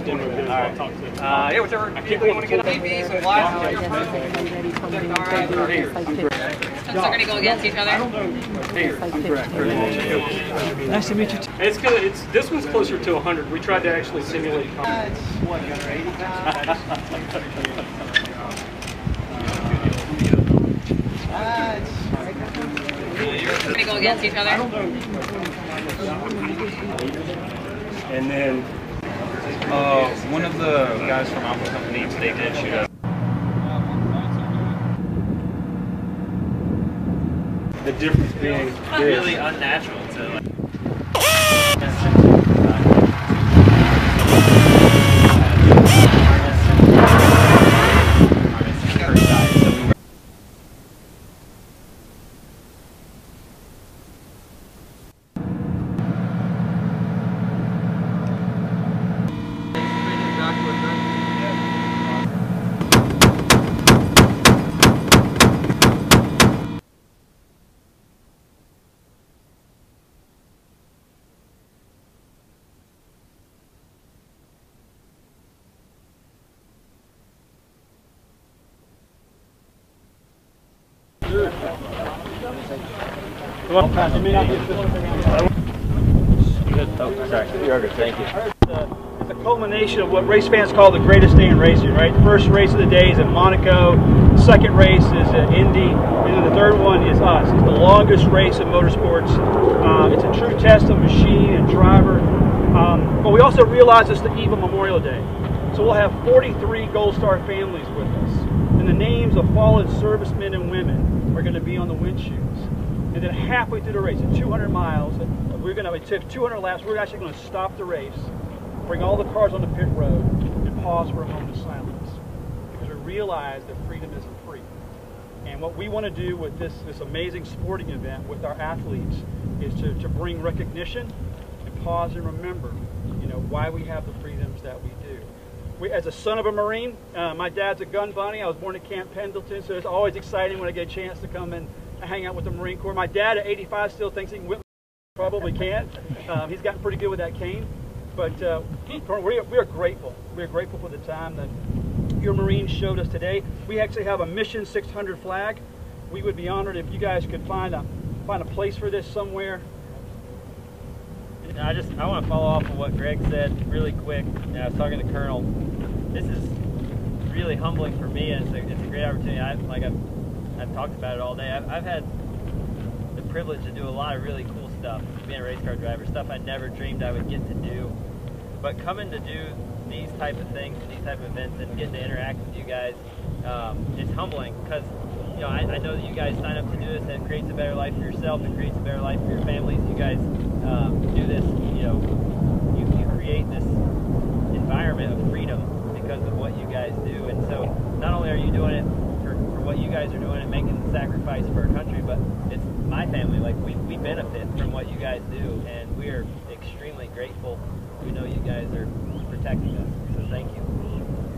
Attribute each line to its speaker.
Speaker 1: Uh, yeah, whichever people want to get TVs and.
Speaker 2: So they're gonna go against each other?
Speaker 3: Nice to meet you.
Speaker 1: It's gonna. It's this one's closer to 100. We tried to actually simulate. combat.
Speaker 2: They're gonna go against each other?
Speaker 4: And then uh, one of the guys from Alpha Company, they did shoot us.
Speaker 1: The difference being
Speaker 4: Really unnatural to like.
Speaker 3: It's a culmination of what race fans call the greatest day in racing, right? The first race of the day is in Monaco. The second race is at Indy. And then the third one is us. It's the longest race in motorsports. Um, it's a true test of machine and driver. Um, but we also realize it's the eve of Memorial Day. So we'll have 43 Gold Star families with us. And the names of fallen servicemen and women are going to be on the windshields. And then halfway through the race, at 200 miles, we're going to take 200 laps. We're actually going to stop the race, bring all the cars on the pit road, and pause for a moment of silence because we realize that freedom isn't free. And what we want to do with this this amazing sporting event with our athletes is to, to bring recognition and pause and remember, you know, why we have the freedoms that we do. We, as a son of a Marine, uh, my dad's a gun bunny. I was born at Camp Pendleton, so it's always exciting when I get a chance to come and hang out with the Marine Corps. My dad at 85 still thinks he can whip. Probably can't. Um, he's gotten pretty good with that cane. But uh, we, are, we are grateful. We are grateful for the time that your Marines showed us today. We actually have a Mission 600 flag. We would be honored if you guys could find a find a place for this somewhere.
Speaker 5: I just I want to follow off of what Greg said really quick. And I was talking to Colonel. This is really humbling for me, and it's a, it's a great opportunity. I, like I've, I've talked about it all day. I've, I've had the privilege to do a lot of really cool stuff, being a race car driver, stuff I never dreamed I would get to do. But coming to do these type of things, these type of events, and getting to interact with you guys, um, it's humbling because you know I, I know that you guys sign up to do this, and it creates a better life for yourself, it creates a better life for your families. You guys um, do this, you know, you, you create this environment of freedom because of what you guys do, and so not only are you doing it for, for what you guys are doing and making the sacrifice for our country, but it's my family. Like we, we benefit from what you guys do, and we are extremely grateful. We know you guys are protecting us, so thank you.